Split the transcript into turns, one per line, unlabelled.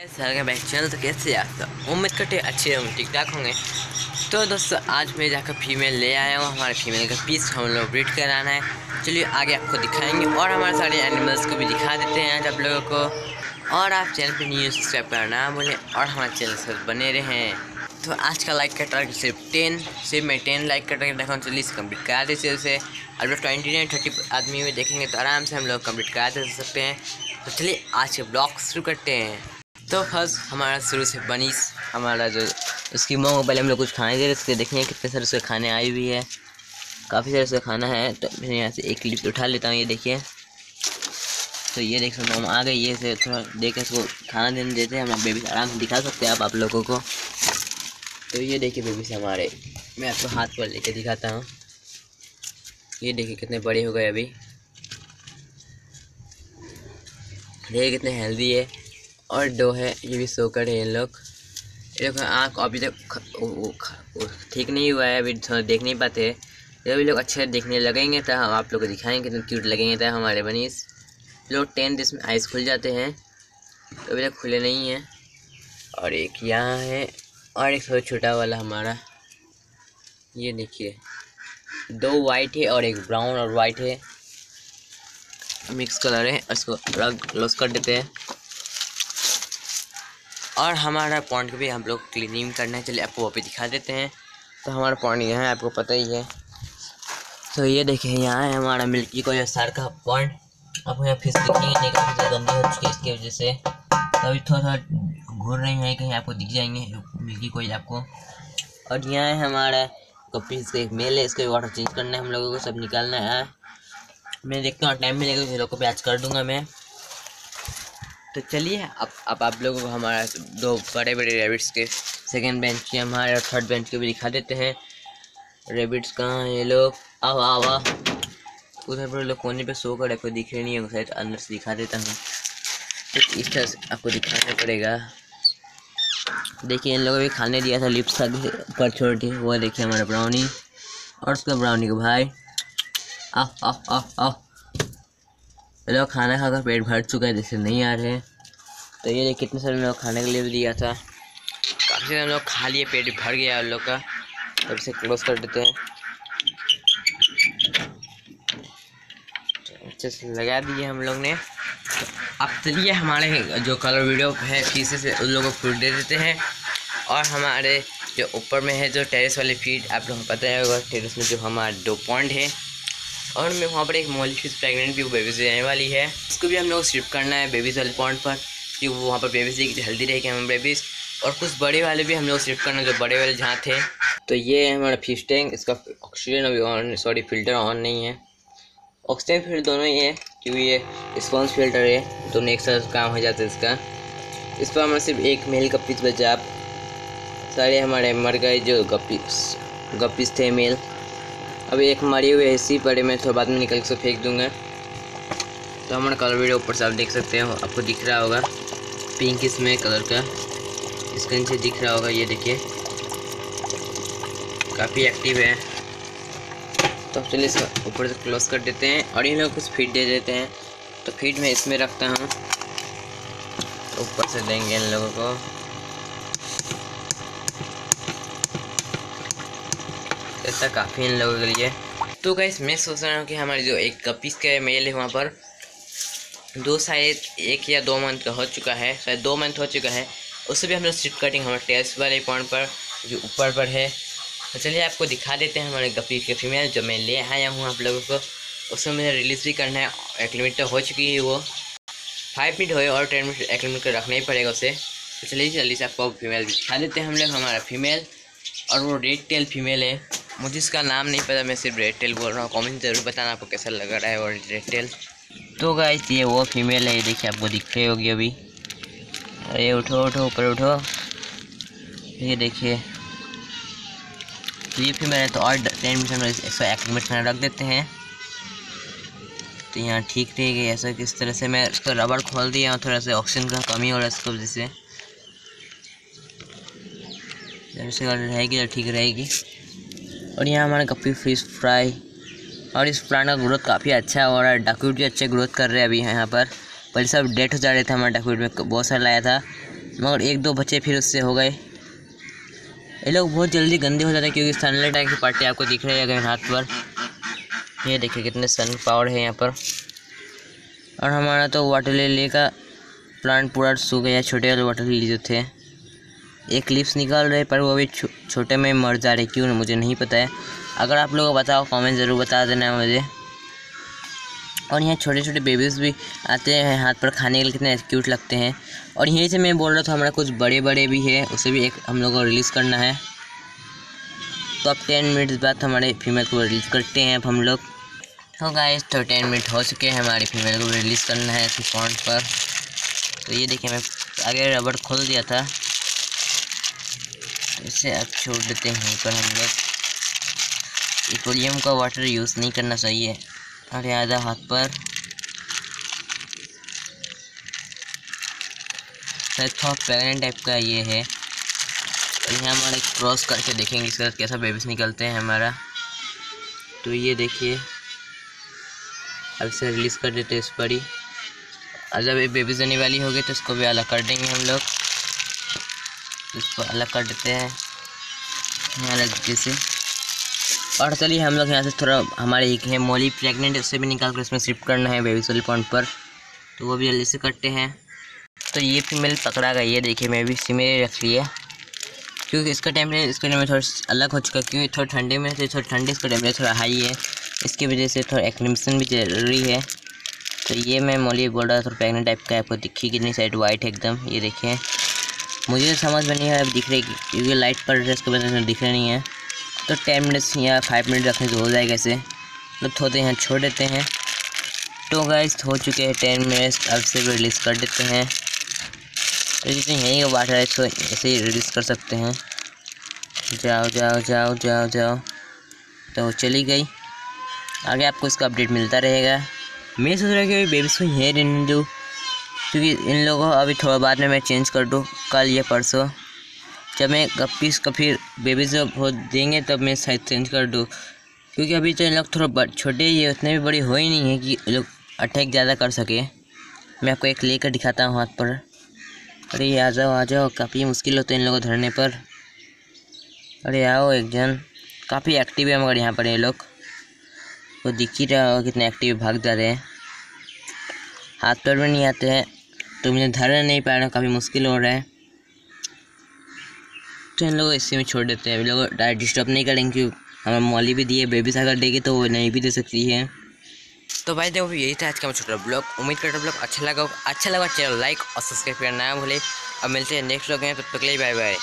Channel तो कैसे आप उम्मीद करते अच्छे होंगे ठीक ठाक होंगे। तो दोस्तों, आज मैं जाकर फीमेल ले आया हूँ। हमारे फीमेल का पीस हम लोग ब्रीड कराना है। चलिए, आगे आपको दिखाएँगे। और हमारे सारे एनिमल्स को भी दिखा देते हैं आज आप लोगों को। और आप चैनल पे न्यू सब्सक्राइब करना भूलें। और हमारे चैनल से बने रहें। तो आज का लाइक का टारगेट सिर्फ़ टेन सिर्फ़ मैं टेन लाइक का टारगेट रखा चलिए, इसे कंप्लीट करा देते उसे। अगर ट्वेंटी नाइन थर्टी आदमी में देखेंगे तो आराम से हम लोग कंप्लीट करा दे सकते हैं। तो चलिए, आज के ब्लॉग शुरू करते हैं। तो फ़र्स्ट हमारा शुरू से बनीस, हमारा जो उसकी माँ को पहले हम लोग कुछ खाने दे रहे उसके देखने कितने सारे उसके खाने आई हुई है। काफ़ी सारे उसका खाना है तो मैं यहाँ से एक क्लिप उठा लेता हूँ, ये देखिए। तो ये देख सकते हम आ गए, ये से थोड़ा देख इसको खाना देने देते हैं, हम बेबी से आराम से दिखा सकते हैं आप आप लोगों को। तो ये देखिए बेबी से हमारे, मैं आपको हाथ पर लेके दिखाता हूँ। ये देखिए कितने बड़े हो गए अभी। देखिए कितने हेल्दी है। और दो है, ये भी सोकर है इन लोग। ये लोग आँख अभी तक ठीक नहीं हुआ है, अभी थोड़ा देख नहीं पाते जब ये लोग अच्छे देखने लगेंगे तो हम आप लोग को दिखाएँगे कितने क्यूट लगेंगे तो हमारे बनीस। लोग टेन दिस में आइस खुल जाते हैं तो अभी तक खुले नहीं हैं। और एक यहाँ है, और एक थोड़ा छोटा वाला हमारा। ये देखिए, दो वाइट है और एक ब्राउन और वाइट है। मिक्स कलर है इसको रग क्लोज कर देते हैं। और हमारा पॉइंट भी हम लोग क्लीनिंग करना चलिए आपको वो भी दिखा देते हैं। तो हमारा पॉइंट यहाँ है, आपको पता ही है। तो ये देखिए, यहाँ है हमारा मिल्की को सर का पॉइंट आपको यहाँ फ़िश दिखेंगे नहीं काफ़ी गंदी हो चुकी है, इसकी वजह से। अभी थोड़ा थोड़ा घूर रही है कहीं आपको दिख जाएँगे मिल्की कोई आपको। और यहाँ है हमारा कपीस का एक मेल है, इसको वाटर चेंज करना है हम लोगों को, सब निकालना है। मैं देखता हूँ टाइम मिलेगा तो लोग को आज कर दूँगा मैं। तो चलिए, अब अब आप लोगों को हमारा दो बड़े बड़े रेबिट्स के सेकेंड बेंच के हमारे और थर्ड बेंच के भी दिखा देते हैं। रेबिट्स कहाँ हैं ये लोग? आओ आओ आओ। उधर पर लोग कोने पे सो कर आपको दिख रहे नहीं है शायद अंदर से दिखा देता हूँ। तो इस तरह से आपको दिखाना पड़ेगा। देखिए, इन लोगों ने खाने दिया था लिप्स का पर छोटी वो देखिए हमारा ब्राउनी और उसका ब्राउनी को भाई। आओ आओ आओ आओ। लोग खाना खाकर पेट भर चुका है, जैसे नहीं आ रहे हैं। तो ये कितने सारे लोग खाने के लिए भी दिया था। काफ़ी सारे लोग खा लिए, पेट भर गया उन लोग का। तब से क्लोज कर देते हैं। अच्छे से लगा दिए हम लोग ने। अब चलिए, हमारे जो कलर वीडियो है, पीछे से उन लोगों को फ़ूड दे देते हैं। और हमारे जो ऊपर में है जो टेरेस वाली फ़ीड आप लोगों को पता है टेरेस में जो हमारा दो पॉइंट है और मैं वहाँ पर एक मोली फ़िश प्रेगनेंट भी वो से आने वाली है। उसको भी हम लोग शिफ्ट करना है बेबीज वाले पॉइंट पर, कि वो वहाँ पर बेबीज देखिए हेल्दी रहेगी हम बेबीज और कुछ बड़े वाले भी हम लोग शिफ्ट करना जो बड़े वाले जहाँ थे। तो ये है हमारा फ़िश टैंक इसका ऑक्सीजन अभी ऑन सॉरी फ़िल्टर ऑन नहीं है। ऑक्सीजन फ़िल्टर दोनों ही है क्योंकि ये स्पॉन्स फ़िल्टर है दोनों एक साथ काम हो जाता है इसका। इस पर हमारा सिर्फ़ एक मेल का पीस बचा। आप सारे हमारे मर गए जो गप्पीस गप्पीस थे मेल अभी एक मरी हुई ऐसी पड़े मैं थोड़ा बाद में निकल के फेंक दूँगा। तो हमारा कलर वीडियो ऊपर से आप देख सकते हो, आपको दिख रहा होगा, पिंक इसमें कलर का। इसके नीचे दिख रहा होगा, ये देखिए। काफ़ी एक्टिव है। तो चलिए इसको ऊपर से क्लोज कर देते हैं और इन लोग कुछ फ़ीड दे देते हैं। तो फ़ीड मैं इसमें रखता हूँ। ऊपर से देंगे इन लोगों को। ऐसा काफ़ी इन लोगों के लिए। तो गाइस मैं सोच रहा हूँ कि हमारे जो एक कपीस का मेल है वहाँ पर, दो शायद एक या दो मंथ का हो चुका है, शायद दो मंथ हो चुका है। उससे भी हम लोग शिफ्ट कटिंग हमारे टेस्ट वाले पॉइंट पर, जो ऊपर पर है। तो चलिए आपको दिखा देते हैं हमारे कपीस के फीमेल जो मैं ले आया हूँ आप लोगों को। उसमें मुझे रिलीज़ भी करना है, एक लिमिट तो हो चुकी है वो। फाइव मिनट हो और टेन मिनट एक का रखना ही पड़ेगा उसे। तो चलिए जल्दी से आपको फीमेल दिखा देते हैं हम लोग, हमारा फीमेल और वो रेड टेल फीमेल है। मुझे इसका नाम नहीं पता, मैं सिर्फ़ रेड टेल बोल रहा हूँ। कमेंट ज़रूर बताना आपको कैसा लग रहा है और रेड टेल तो गाइस ये वो फीमेल है, ये देखिए आपको दिख रही होगी अभी। अरे, उठो उठो, ऊपर उठो। ये देखिए। तो ये फीमेल है तो और टेन मिनट में इसको एक मिनट खाना रख देते हैं। तो यहाँ ठीक रहेगी, ऐसा किस तरह से मैं इसको रबड़ खोल दिया हूँ थोड़ा सा ऑक्सीजन का कमी हो रहा है इसको वजह से जैसे रहेगी तो ठीक रहेगी। और यहाँ हमारे कपी फ़िश फ्राई और इस प्लांट का ग्रोथ काफ़ी अच्छा हो रहा है। डकूट भी अच्छे ग्रोथ कर रहे हैं अभी यहाँ पर। पहले सब डेट हो जा रहे थे हमारे डकूट में बहुत सारा लाया था। मगर एक दो बच्चे फिर उससे हो गए। ये लोग बहुत जल्दी गंदे हो जाते हैं क्योंकि सनलाइट की पार्टी आपको दिख रही है अगर हाथ पर ये देखिए कितने सन पावर है यहाँ पर। और हमारा तो वाटर लिली का प्लांट पूरा सूख गया, छोटे वाले वाटर लिली जो थे। एक लिप्स निकाल रहे पर वो भी छो, छोटे में मर जा रहे क्यों मुझे नहीं पता है। अगर आप लोग बताओ कमेंट ज़रूर बता देना मुझे। और यहाँ छोटे छोटे बेबीज़ भी आते हैं हाथ पर खाने के लिए कितने क्यूट लगते हैं। और यहीं से मैं बोल रहा था हमारा कुछ बड़े बड़े भी है उसे भी एक हम लोग को रिलीज़ करना है। तो अब टेन मिनट्स बाद हमारे फीमेल को रिलीज़ करते हैं अब हम लोग। तो गाइस तो टेन मिनट हो चुके हैं हमारी फीमेल को रिलीज़ करना है इसी पॉइंट पर। तो ये देखिए मैं आगे रबड़ खोल दिया था। इसे अब छोड़ देते हैं, पर हम लोग इकोलियम का वाटर यूज़ नहीं करना चाहिए। अरे, आधा हाथ पर। प्रेगनेंट टाइप का ये है। और यहाँ हमारे क्रॉस करके देखेंगे इसके इसका कैसा बेबीज निकलते हैं हमारा। तो ये देखिए, अब इसे रिलीज़ कर देते हैं इस पर ही और जब ये बेबीज आने वाली होगी तो इसको भी अलग कर देंगे हम लोग। इसको अलग कर देते हैं। अलग से। और चलिए हम लोग यहाँ से थोड़ा हमारे एक है मोली प्रेगनेंट, उससे भी निकाल कर इसमें शिफ्ट करना है बेबी सोली पॉइंट पर। तो वो भी जल्दी से करते हैं। तो ये फीमेल पकड़ा गई है देखिए मैं भी इसी में रख लिया। क्योंकि इसका टेम्परेचर इसका टेम्परेचर थोड़ा अलग हो चुका है, क्योंकि थोड़ा ठंडे में थोड़ा ठंडे, इसका टेम्परेचर थोड़ा हाई है। इसकी वजह से थोड़ा एक्निमिशन भी ज़रूरी है। तो ये मैं मोली बोल रहा थोड़ा प्रेगनेंट टाइप का आपको दिखी कितनी साइड वाइट एकदम, ये देखिए। मुझे समझ में नहीं है अब दिख रही क्योंकि लाइट पर इसके वजह से दिख रही नहीं है। तो टेन मिनट्स या फाइव मिनट रखने से हो जाएगा ऐसे तो थोड़े यहाँ छोड़ देते हैं। तो गाइस हो चुके हैं टेन मिनट्स अब से रिलीज़ कर देते हैं। तो जितनी यहीं का वाटर है, इसको ऐसे ही रिलीज़ कर सकते हैं। जाओ जाओ जाओ जाओ जाओ। तो चली गई। आगे आपको इसका अपडेट मिलता रहेगा। मैं सोच रहा कि बेबीज़ को यहीं रहने दूँ। क्योंकि इन लोगों को अभी थोड़ा बाद में मैं चेंज कर दूँ, कल या परसों। जब मैं गप्पीस का फिर बेबी जब हो देंगे, तब मैं शायद चेंज कर दूँ। क्योंकि अभी तो इन लोग थोड़ा छोटे ही है, उतने भी बड़े हो ही नहीं है कि लोग अटैक ज़्यादा कर सके। मैं आपको एक लेकर दिखाता हूँ हाथ पर। अरे आ जाओ आ जाओ, काफ़ी मुश्किल होता है इन लोगों को धरने पर। अरे आओ एक जन। काफ़ी एक्टिव है मगर यहाँ पर ये लोग। वो दिख ही रहा हो कितने एक्टिव भाग जा रहे हैं। हाथ पैर भी नहीं आते हैं। तो मुझे धर नहीं पा रहा, काफ़ी मुश्किल हो रहा है। तो इन लोग इसी में छोड़ देते हैं। अभी लोग डायरेक्ट डिस्टर्ब नहीं करेंगे क्योंकि हमें मॉली भी दी है बेबी अगर देगी तो वो नहीं भी दे सकती है। तो भाई देखो, यही था आज का छोटा ब्लॉग। उम्मीद करता ब्लॉग अच्छा लगा अच्छा लगा, चैनल लाइक और सब्सक्राइब करना ना भूले। अब मिलते हैं नेक्स्ट ब्लॉग में, तब तक ले बाय बाय